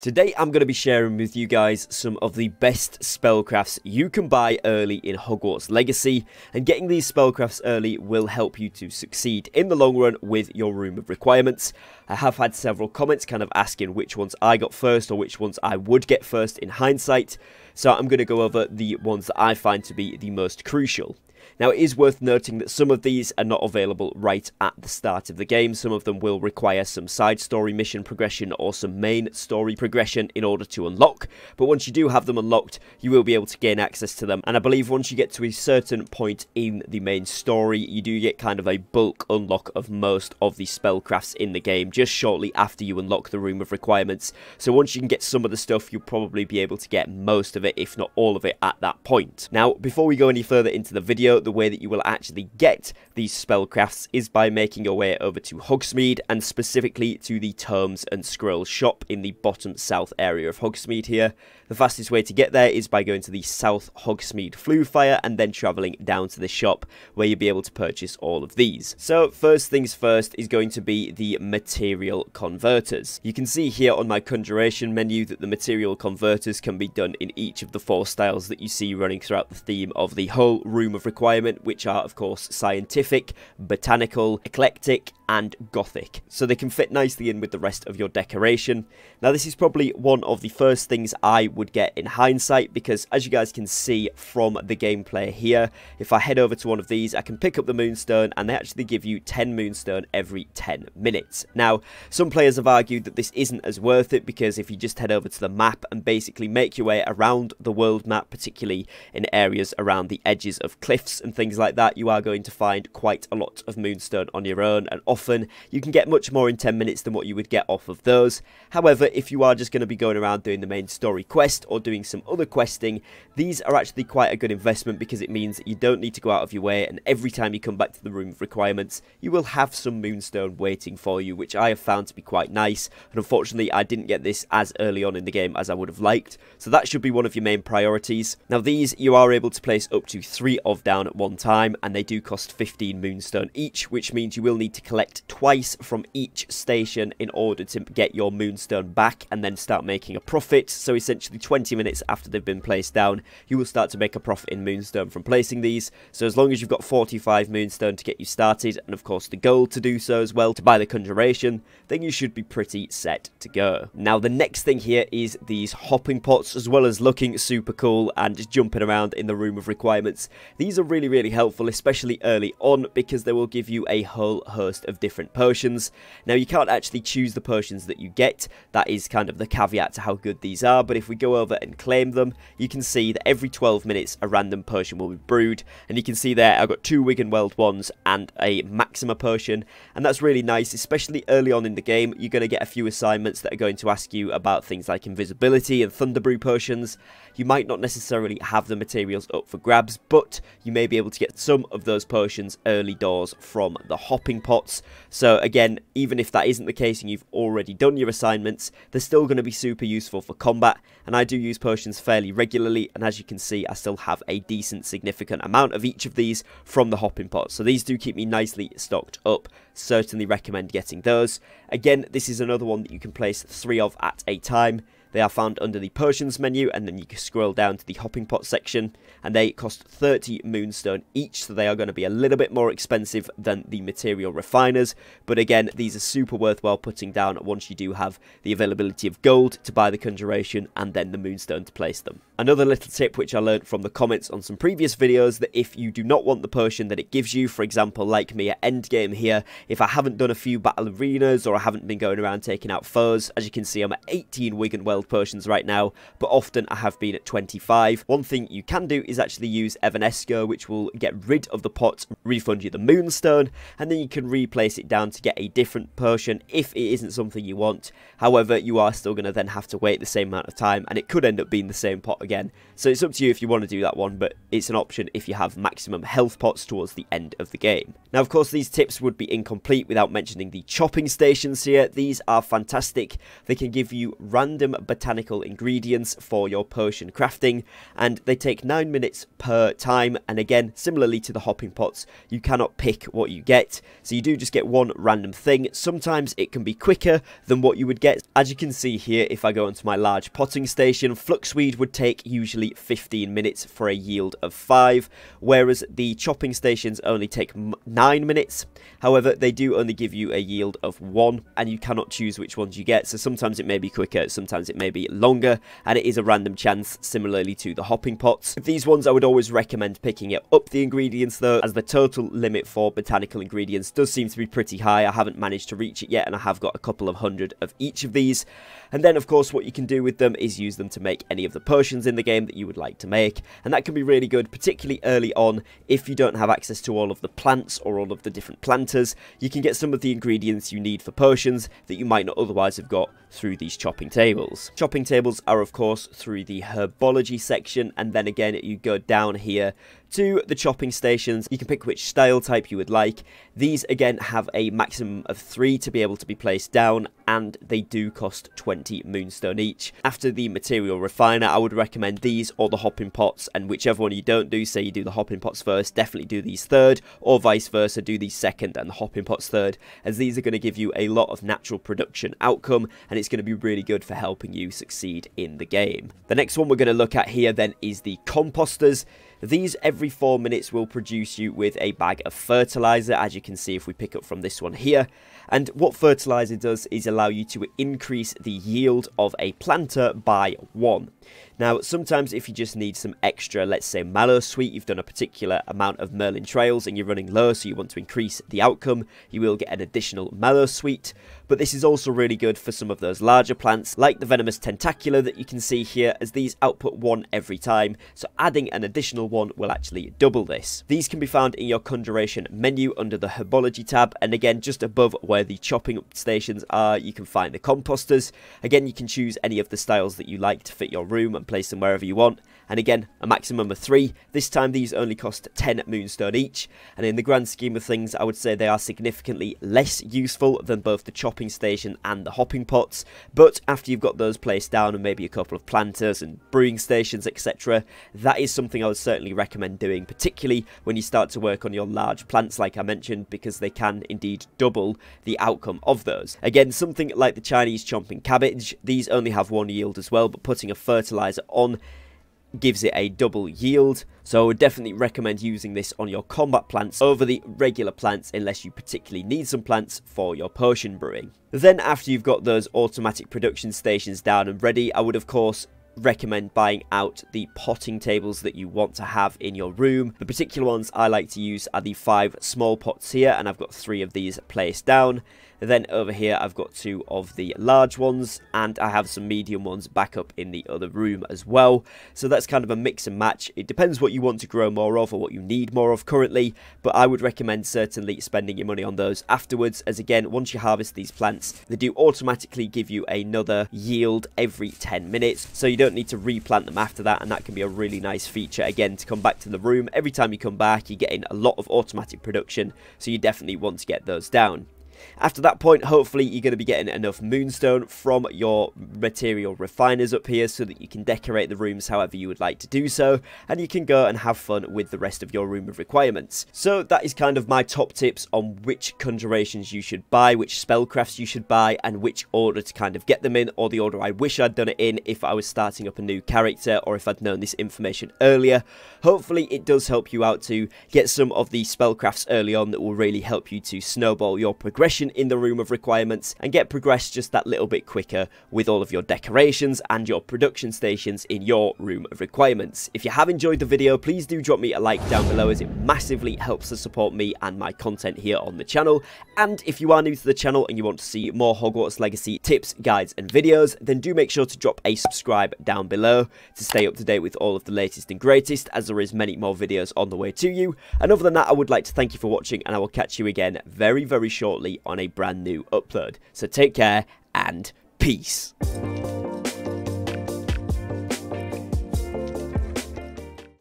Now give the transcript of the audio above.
Today I'm going to be sharing with you guys some of the best spellcrafts you can buy early in Hogwarts Legacy and getting these spellcrafts early will help you to succeed in the long run with your room of requirements. I have had several comments kind of asking which ones I got first or which ones I would get first in hindsight so I'm going to go over the ones that I find to be the most crucial. Now, it is worth noting that some of these are not available right at the start of the game. Some of them will require some side story mission progression or some main story progression in order to unlock. But once you do have them unlocked, you will be able to gain access to them. And I believe once you get to a certain point in the main story, you do get kind of a bulk unlock of most of the spellcrafts in the game just shortly after you unlock the Room of Requirements. So once you can get some of the stuff, you'll probably be able to get most of it, if not all of it, at that point. Now, before we go any further into the video, the way that you will actually get these spellcrafts is by making your way over to Hogsmeade and specifically to the Tomes and Scrolls shop in the bottom south area of Hogsmeade here. The fastest way to get there is by going to the South Hogsmeade Floo Fire and then travelling down to the shop where you'll be able to purchase all of these. So first things first is going to be the material converters. You can see here on my conjuration menu that the material converters can be done in each of the four styles that you see running throughout the theme of the whole Room of Requirement, which are of course scientific, botanical, eclectic, and gothic. So they can fit nicely in with the rest of your decoration. Now this is probably one of the first things I would get in hindsight because as you guys can see from the gameplay here, if I head over to one of these, I can pick up the Moonstone and they actually give you 10 Moonstone every 10 minutes. Now, some players have argued that this isn't as worth it because if you just head over to the map and basically make your way around the world map, particularly in areas around the edges of cliffs and things like that, you are going to find quite a lot of Moonstone on your own and often you can get much more in 10 minutes than what you would get off of those. However, if you are just going to be going around doing the main story quest, or doing some other questing, these are actually quite a good investment because it means that you don't need to go out of your way and every time you come back to the room of requirements, you will have some moonstone waiting for you, which I have found to be quite nice. And unfortunately, I didn't get this as early on in the game as I would have liked. So that should be one of your main priorities. Now these, you are able to place up to three of down at one time and they do cost 15 moonstone each, which means you will need to collect twice from each station in order to get your moonstone back and then start making a profit. So essentially 20 minutes after they've been placed down, you will start to make a profit in Moonstone from placing these. So as long as you've got 45 Moonstone to get you started, and of course the gold to do so as well, to buy the Conjuration, then you should be pretty set to go. Now the next thing here is these hopping pots, as well as looking super cool and just jumping around in the room of requirements. These are really, really helpful, especially early on, because they will give you a whole host of different potions. Now you can't actually choose the potions that you get, that is kind of the caveat to how good these are, but if we go over and claim them, you can see that every 12 minutes a random potion will be brewed. And you can see there I've got two Wiggenweld ones and a Maxima potion. And that's really nice, especially early on in the game. You're going to get a few assignments that are going to ask you about things like invisibility and Thunderbrew potions. You might not necessarily have the materials up for grabs, but you may be able to get some of those potions early doors from the hopping pots. So again, even if that isn't the case and you've already done your assignments, they're still going to be super useful for combat. And I do use potions fairly regularly, and as you can see, I still have a decent significant amount of each of these from the hopping pots. So these do keep me nicely stocked up. Certainly recommend getting those. Again, this is another one that you can place three of at a time. They are found under the Potions menu, and then you can scroll down to the Hopping Pot section, and they cost 30 Moonstone each, so they are going to be a little bit more expensive than the Material Refiners, but again, these are super worthwhile putting down once you do have the availability of gold to buy the Conjuration, and then the Moonstone to place them. Another little tip which I learned from the comments on some previous videos, that if you do not want the potion that it gives you, for example, like me at endgame here, if I haven't done a few battle arenas, or I haven't been going around taking out foes, as you can see I'm at 18 Wiggenweld potions right now, but often I have been at 25. One thing you can do is actually use Evanesco, which will get rid of the pot, refund you the Moonstone, and then you can replace it down to get a different potion if it isn't something you want. However, you are still going to then have to wait the same amount of time, and it could end up being the same pot again. So it's up to you if you want to do that one, but it's an option if you have maximum health pots towards the end of the game. Now, of course, these tips would be incomplete without mentioning the chopping stations here. These are fantastic. They can give you random botanical ingredients for your potion crafting, and they take 9 minutes per time. And again, similarly to the hopping pots, you cannot pick what you get. So you do just get one random thing. Sometimes it can be quicker than what you would get. As you can see here, if I go onto my large potting station, fluxweed would take usually 15 minutes for a yield of 5, whereas the chopping stations only take 9 minutes. However, they do only give you a yield of 1, and you cannot choose which ones you get, so sometimes it may be quicker, sometimes it may be longer, and it is a random chance, similarly to the hopping pots. These ones I would always recommend picking it up the ingredients though, as the total limit for botanical ingredients does seem to be pretty high. I haven't managed to reach it yet, and I have got a couple of hundred of each of these. And then, of course, what you can do with them is use them to make any of the potions in the game that you would like to make. And that can be really good, particularly early on, if you don't have access to all of the plants or all of the different planters. You can get some of the ingredients you need for potions that you might not otherwise have got through these chopping tables. Chopping tables are, of course, through the herbology section, and then again, you go down here to the chopping stations. You can pick which style type you would like. These, again, have a maximum of three to be able to be placed down, and they do cost 20 moonstone each. After the material refiner, I would recommend these or the hopping pots, and whichever one you don't do, say you do the hopping pots first, definitely do these third, or vice versa, do these second and the hopping pots third, as these are going to give you a lot of natural production outcome, and it's going to be really good for helping you succeed in the game. The next one we're going to look at here then is the composters. These every 4 minutes will produce you with a bag of fertilizer, as you can see if we pick up from this one here. And what fertilizer does is allow you to increase the yield of a planter by 1. Now, sometimes if you just need some extra, let's say Mallowsweet, you've done a particular amount of Merlin trials and you're running low, so you want to increase the outcome, you will get an additional Mallowsweet. But this is also really good for some of those larger plants, like the venomous tentacula that you can see here, as these output one every time, so adding an additional one will actually double this. These can be found in your conjuration menu under the herbology tab, and again, just above where the chopping up stations are, you can find the composters. Again, you can choose any of the styles that you like to fit your room and place them wherever you want. And again, a maximum of three. This time these only cost 10 moonstone each. And in the grand scheme of things, I would say they are significantly less useful than both the chopping station and the hopping pots. But after you've got those placed down and maybe a couple of planters and brewing stations, etc., that is something I would certainly recommend doing, particularly when you start to work on your large plants like I mentioned, because they can indeed double the outcome of those. Again, something like the Chinese chomping cabbage, these only have one yield as well, but putting a fertilizer on gives it a double yield. So I would definitely recommend using this on your combat plants over the regular plants unless you particularly need some plants for your potion brewing. Then after you've got those automatic production stations down and ready, I would of course recommend buying out the potting tables that you want to have in your room. The particular ones I like to use are the five small pots here and I've got three of these placed down. Then over here I've got two of the large ones and I have some medium ones back up in the other room as well. So that's kind of a mix and match. It depends what you want to grow more of or what you need more of currently, but I would recommend certainly spending your money on those afterwards as again, once you harvest these plants, they do automatically give you another yield every 10 minutes. So you don't need to replant them after that and that can be a really nice feature again to come back to the room. Every time you come back, you're getting a lot of automatic production, so you definitely want to get those down. After that point, hopefully you're going to be getting enough moonstone from your material refiners up here so that you can decorate the rooms however you would like to do so, and you can go and have fun with the rest of your room of requirements. So that is kind of my top tips on which conjurations you should buy, which spellcrafts you should buy, and which order to kind of get them in, or the order I wish I'd done it in if I was starting up a new character, or if I'd known this information earlier. Hopefully it does help you out to get some of the spellcrafts early on that will really help you to snowball your progression progression in the room of requirements and get progressed just that little bit quicker with all of your decorations and your production stations in your room of requirements. If you have enjoyed the video, please do drop me a like down below as it massively helps to support me and my content here on the channel. And if you are new to the channel and you want to see more Hogwarts Legacy tips, guides and videos, then do make sure to drop a subscribe down below to stay up to date with all of the latest and greatest as there is many more videos on the way to you. And other than that, I would like to thank you for watching and I will catch you again very, very shortly on a brand new upload. So take care and peace.